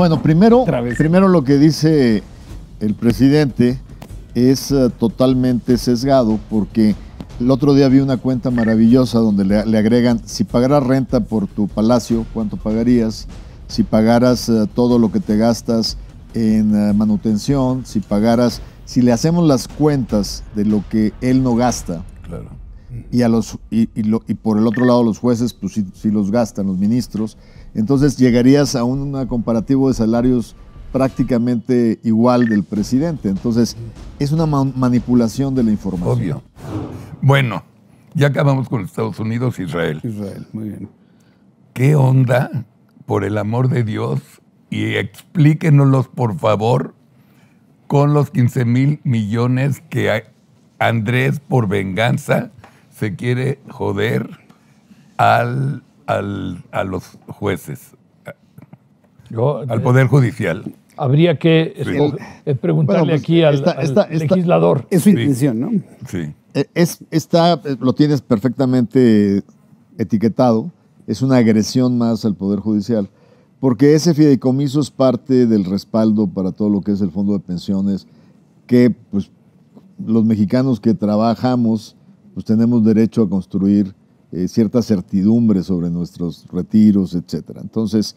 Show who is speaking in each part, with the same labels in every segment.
Speaker 1: Bueno, primero, primero lo que dice el presidente es uh, totalmente sesgado porque el otro día vi una cuenta maravillosa donde le, le, agregan, si pagaras renta por tu palacio, ¿cuánto pagarías? Si pagaras uh, todo lo que te gastas en uh, manutención, si pagaras, si le hacemos las cuentas de lo que él no gasta,
Speaker 2: claro.
Speaker 1: Y, a los, y, y, lo, y por el otro lado los jueces, pues sí, sí los gastan, los ministros, entonces llegarías a un comparativo de salarios prácticamente igual del presidente. Entonces, es una ma manipulación de la información.
Speaker 2: Obvio. Bueno, ya acabamos con Estados Unidos, Israel.
Speaker 3: Israel, muy bien.
Speaker 2: ¿Qué onda, por el amor de Dios? Y explíquenoslos, por favor, con los 15 mil millones que Andrés, por venganza, se quiere joder al al, a los jueces,
Speaker 4: Yo,
Speaker 2: al Poder Judicial.
Speaker 4: Habría que sí. preguntarle bueno, pues aquí al, esta, esta, al legislador.
Speaker 3: Es su intención, ¿no?
Speaker 2: Sí.
Speaker 1: Es, está, lo tienes perfectamente etiquetado, es una agresión más al Poder Judicial, porque ese fideicomiso es parte del respaldo para todo lo que es el fondo de pensiones, que pues los mexicanos que trabajamos, pues tenemos derecho a construir eh, cierta certidumbre sobre nuestros retiros, etcétera. Entonces,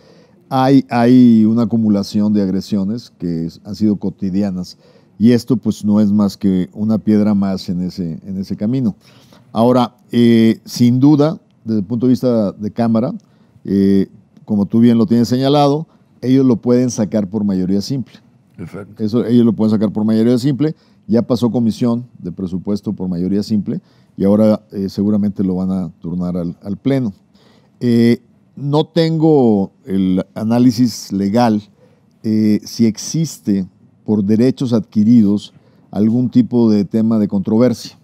Speaker 1: hay, hay una acumulación de agresiones que han sido cotidianas y esto pues no es más que una piedra más en ese, en ese camino. Ahora, eh, sin duda, desde el punto de vista de Cámara, eh, como tú bien lo tienes señalado, ellos lo pueden sacar por mayoría simple.
Speaker 2: Exacto.
Speaker 1: Eso, ellos lo pueden sacar por mayoría simple. Ya pasó comisión de presupuesto por mayoría simple y ahora eh, seguramente lo van a turnar al, Pleno. Eh, no tengo el análisis legal eh, si existe por derechos adquiridos algún tipo de tema de controversia.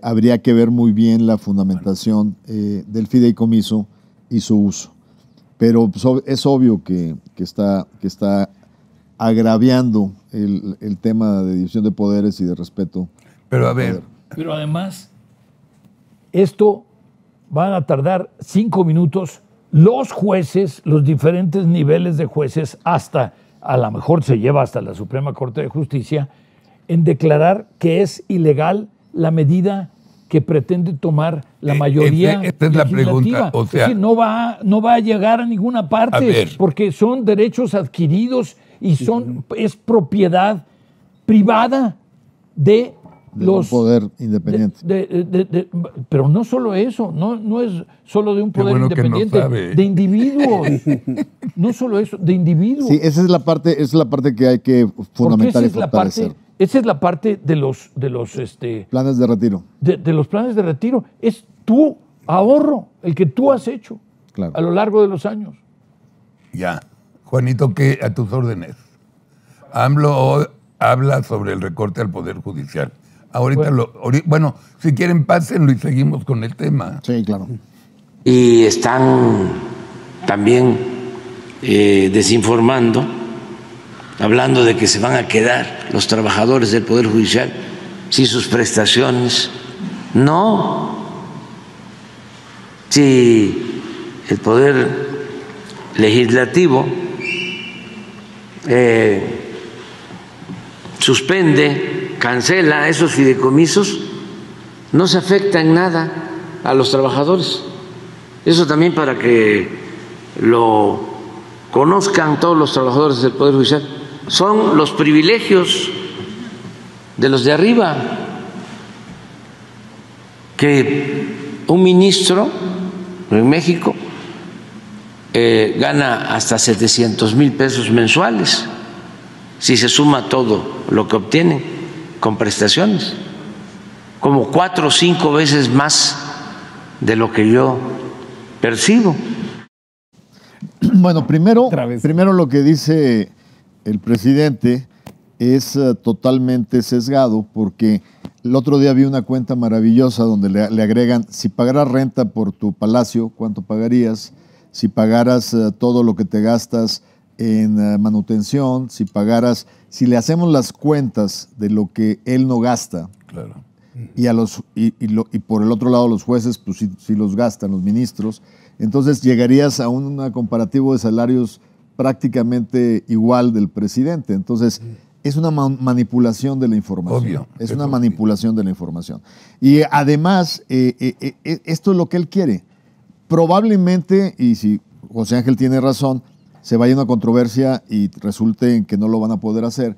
Speaker 1: Habría que ver muy bien la fundamentación del fideicomiso y su uso. Pero pues, es obvio que, está, que está agraviando el, el, tema de división de poderes y de respeto.
Speaker 2: Pero a ver.
Speaker 4: Pero además, esto van a tardar cinco minutos los jueces, los diferentes niveles de jueces, hasta, a lo mejor se lleva hasta la Suprema Corte de Justicia, en declarar que es ilegal la medida que pretende tomar la mayoría.
Speaker 2: Eh, esta es la pregunta. O sea,
Speaker 4: es decir, no va, no va a llegar a ninguna parte, a porque son derechos adquiridos y son, es propiedad privada de
Speaker 1: de
Speaker 4: los,
Speaker 1: un poder independiente.
Speaker 4: De, de, de, pero no solo eso, no, no es solo de un poder
Speaker 2: bueno
Speaker 4: independiente,
Speaker 2: no
Speaker 4: de individuos. no solo eso, de individuos.
Speaker 1: Sí, esa es la parte, esa es la parte que hay que fundamentar
Speaker 4: esa
Speaker 1: y fortalecer.
Speaker 4: Es la parte, esa es la parte de los, de los este,
Speaker 1: planes de retiro.
Speaker 4: De, de, los planes de retiro. Es tu ahorro, el que tú has hecho
Speaker 1: claro.
Speaker 4: a lo largo de los años.
Speaker 2: Ya. Juanito, ¿qué a tus órdenes? AMLO habla sobre el recorte al Poder Judicial. Ahorita bueno. lo. Bueno, si quieren, pásenlo y seguimos con el tema.
Speaker 1: Sí, claro.
Speaker 5: Y están también eh, desinformando, hablando de que se van a quedar los trabajadores del Poder Judicial sin sus prestaciones. No. Si el Poder Legislativo eh, suspende cancela esos fideicomisos, no se afecta en nada a los trabajadores. Eso también para que lo conozcan todos los trabajadores del Poder Judicial. Son los privilegios de los de arriba, que un ministro en México eh, gana hasta 700 mil pesos mensuales si se suma todo lo que obtienen con prestaciones, como cuatro o cinco veces más de lo que yo percibo.
Speaker 1: Bueno, primero, primero lo que dice el presidente es uh, totalmente sesgado porque el otro día vi una cuenta maravillosa donde le, le, agregan, si pagaras renta por tu palacio, ¿cuánto pagarías? Si pagaras uh, todo lo que te gastas en uh, manutención, si pagaras, si le hacemos las cuentas de lo que él no gasta,
Speaker 2: claro.
Speaker 1: y, a los, y, y, lo, y, por el otro lado los jueces, pues sí, los gastan, los ministros, entonces llegarías a un comparativo de salarios prácticamente igual del presidente. Entonces, es una ma- manipulación de la información.
Speaker 2: Obvio,
Speaker 1: Es una manipulación de la información. Y además, eh, eh, eh, eh, esto es lo que él quiere. Probablemente, y si José Ángel tiene razón, se vaya una controversia y resulte en que no lo van a poder hacer.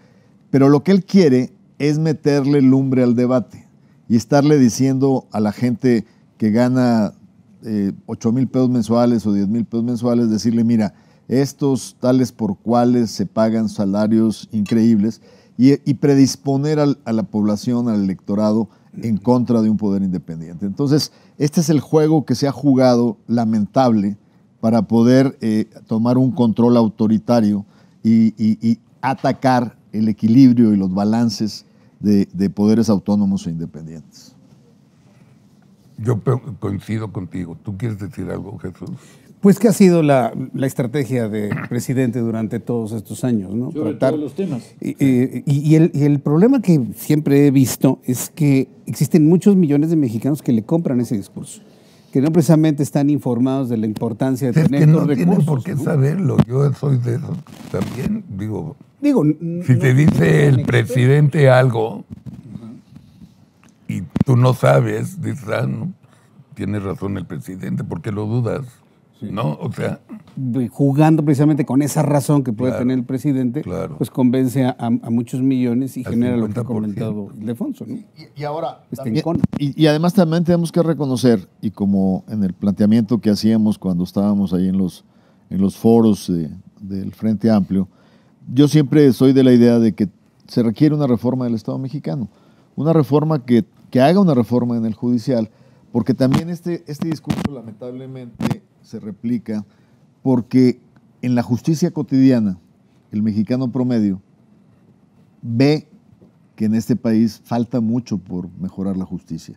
Speaker 1: Pero lo que él quiere es meterle lumbre al debate y estarle diciendo a la gente que gana eh, 8 mil pesos mensuales o 10 mil pesos mensuales, decirle, mira, estos tales por cuales se pagan salarios increíbles y, predisponer a la población, al electorado, en contra de un poder independiente. Entonces, este es el juego que se ha jugado lamentable para poder eh, tomar un control autoritario y atacar el equilibrio y los balances de, de poderes autónomos e independientes.
Speaker 2: Yo coincido contigo. ¿Tú quieres decir algo, Jesús?
Speaker 3: Pues que ha sido la, la estrategia del presidente durante todos estos años, ¿no?
Speaker 4: Sobre
Speaker 3: Tratar-
Speaker 4: todos los temas.
Speaker 3: Y, y- y el, y el problema que siempre he visto es que existen muchos millones de mexicanos que le compran ese discurso, que no precisamente están informados de la importancia de
Speaker 2: Es
Speaker 3: tener
Speaker 2: que no
Speaker 3: recursos.
Speaker 2: por qué
Speaker 3: ¿no?
Speaker 2: saberlo. Yo soy de esos también. Digo,
Speaker 3: Digo,
Speaker 2: si
Speaker 3: no-
Speaker 2: te dice el
Speaker 3: no-
Speaker 2: presidente algo tú no sabes, dices, ah, no, tiene razón el presidente, ¿por qué lo dudas? ¿No? O sea,
Speaker 3: jugando precisamente con esa razón que puede
Speaker 2: Claro,
Speaker 3: tener el presidente,
Speaker 2: claro.
Speaker 3: pues convence a, a muchos millones y genera lo que ha
Speaker 2: 50%.
Speaker 3: comentado Ildefonso, ¿no?
Speaker 1: Y, y ahora,
Speaker 3: Está
Speaker 1: también- y, y además también tenemos que reconocer, y como en el planteamiento que hacíamos cuando estábamos ahí en los, en los foros de- del Frente Amplio, yo siempre soy de la idea de que se requiere una reforma del Estado mexicano, una reforma que, que haga una reforma en el judicial, porque también este, este discurso lamentablemente se replica porque en la justicia cotidiana, el mexicano promedio ve que en este país falta mucho por mejorar la justicia.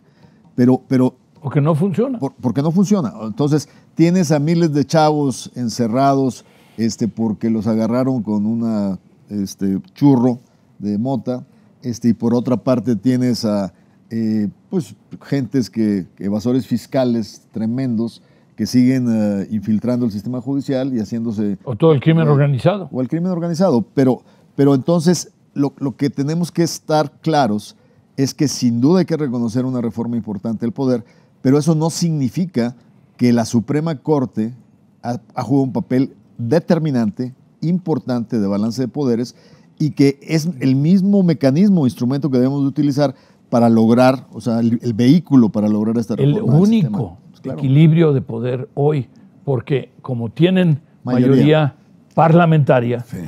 Speaker 1: Pero, pero
Speaker 4: O que no funciona.
Speaker 1: por- porque no funciona. Entonces, tienes a miles de chavos encerrados este, porque los agarraron con una este, churro de mota, este, y por otra parte tienes a eh, pues, gentes que, evasores fiscales tremendos que siguen eh, infiltrando el sistema judicial y haciéndose
Speaker 4: O todo el crimen
Speaker 1: Bueno.
Speaker 4: organizado.
Speaker 1: o el crimen organizado. Pero, pero entonces lo, lo que tenemos que estar claros es que sin duda hay que reconocer una reforma importante del poder, pero eso no significa que la Suprema Corte ha, ha jugado un papel determinante, importante de balance de poderes y que es el mismo mecanismo instrumento que debemos de utilizar para lograr, o sea, el, el vehículo para lograr esta
Speaker 4: El
Speaker 1: reforma. sistema.
Speaker 4: único
Speaker 1: Pues claro.
Speaker 4: equilibrio de poder hoy, porque como tienen
Speaker 1: Mayoría.
Speaker 4: mayoría, parlamentaria,
Speaker 2: sí.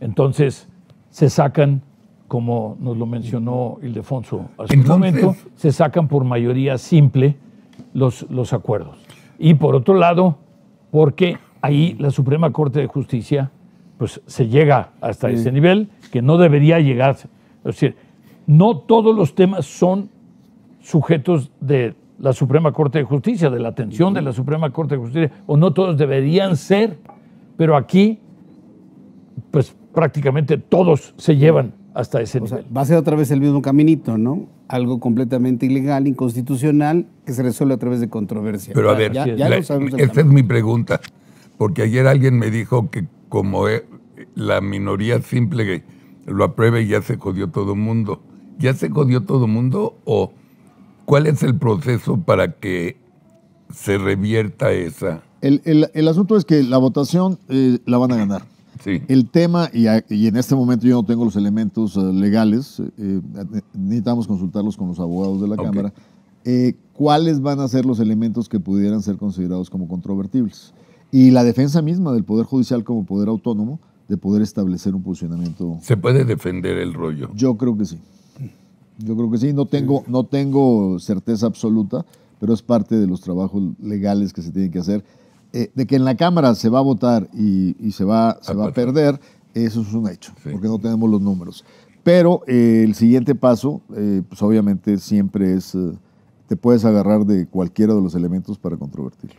Speaker 4: entonces se sacan, como nos lo mencionó Ildefonso hace un momento, se sacan por mayoría simple los, los acuerdos. Y por otro lado, porque ahí la Suprema Corte de Justicia pues se llega hasta ese nivel que no debería llegar. Es decir, no todos los temas son sujetos de la Suprema Corte de Justicia, de la atención de la Suprema Corte de Justicia, o no todos deberían ser, pero aquí, pues prácticamente todos se llevan hasta ese
Speaker 3: O sea,
Speaker 4: nivel.
Speaker 3: va a ser otra vez el mismo caminito, ¿no? Algo completamente ilegal, inconstitucional, que se resuelve a través de controversia.
Speaker 2: Pero a ver,
Speaker 3: ya, ya
Speaker 2: la-
Speaker 3: lo sabemos del
Speaker 2: esta es mi pregunta. Porque ayer alguien me dijo que como eh, la minoría simple lo apruebe, ya se jodió todo el mundo. ¿Ya se jodió todo el mundo? ¿O cuál es el proceso para que se revierta esa?
Speaker 1: El, el- el asunto es que la votación eh, la van a ganar.
Speaker 2: Sí.
Speaker 1: El tema, y, a- y en este momento yo no tengo los elementos eh, legales, eh, necesitamos consultarlos con los abogados de la. Cámara, cuáles van a ser los elementos que pudieran ser considerados como controvertibles. Y la defensa misma del Poder Judicial como poder autónomo de poder establecer un posicionamiento.
Speaker 2: Se puede defender el rollo.
Speaker 1: Yo creo que sí. Yo creo que sí. No tengo, no tengo certeza absoluta, pero es parte de los trabajos legales que se tienen que hacer. Eh, de que en la Cámara se va a votar y, y se, va, se va a perder, eso es un hecho,
Speaker 2: Sí.
Speaker 1: porque no tenemos los números. Pero eh, el siguiente paso, eh, pues obviamente siempre es, eh, te puedes agarrar de cualquiera de los elementos para controvertirlo.